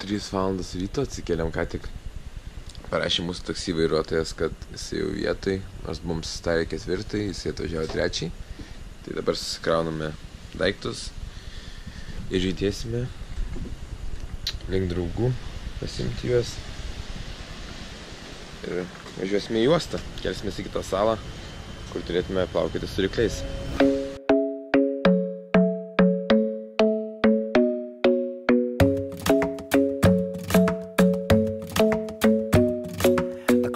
3 valandas ryto atsikėlėm ką tik. Parašė mūsų taksi vairuotojas, kad jis jau vietoj, nors buvom susitarę ketvirtai, jis atvažiavo trečiai. Tai dabar susikrauname daiktus ir judėsime link draugų, pasimti juos. Ir važiuosime į uostą, kelsimės į kitą salą, kur turėtume plaukyti su rykliais.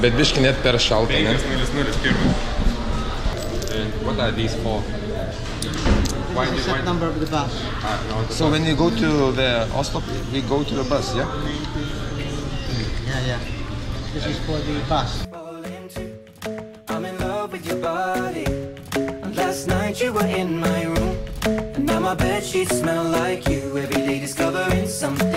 Bet biški net per šalta, ne? 001. And what are these for? Why This is why number of the bus. Ah, no, the So when you go to the Oslob, we go to the bus, yeah? Yeah, yeah. This is for the bus. I'm in love with your body. And last night you were in my room. And now my bed sheets smell like you. Every day discovering something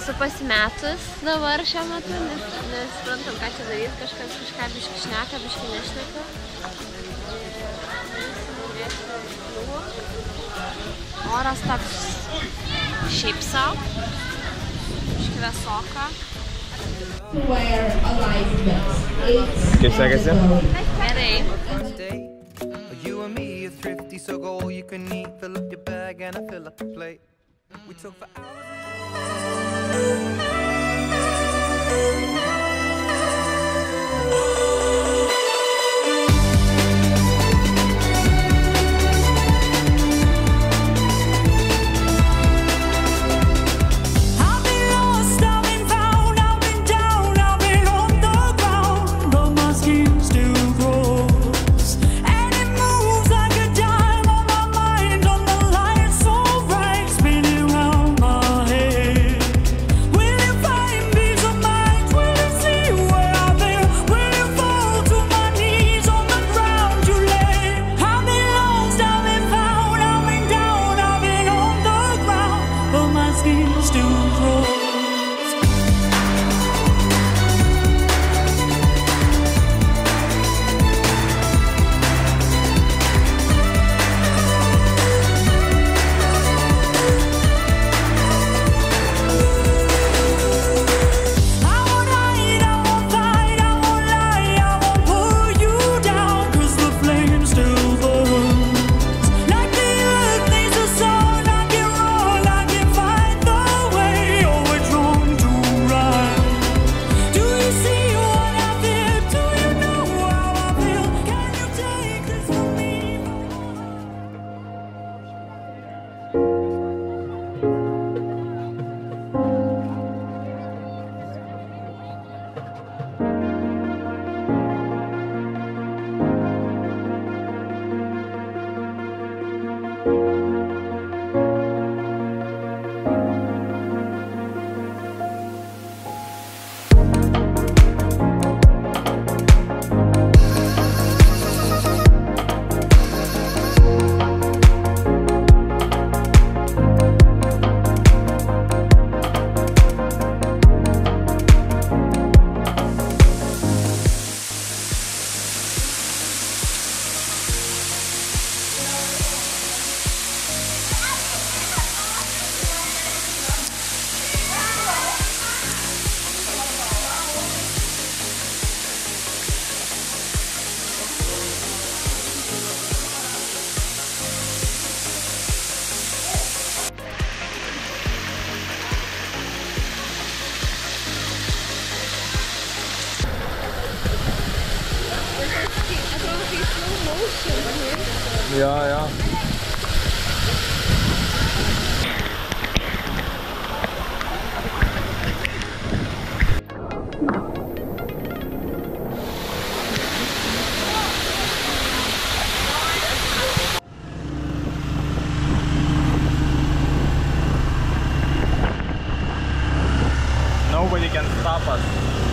Esu pasimetus dabar šiuo metu, nes nesuprantam, ką čia daryti, kažkas kažką biški šneka, biški nešneka. Oras toks šiaip savo, biški vėsoka. wear a life vest. It's Kaip sekasi? Gerai. First date. You and me are thrifty, so go all you can eat. Fill up your bag and I fill up the plate. We talk for hours. Música Ja, ja. Nobody can stop us.